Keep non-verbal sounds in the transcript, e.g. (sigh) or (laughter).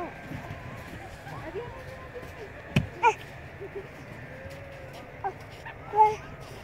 oh (laughs)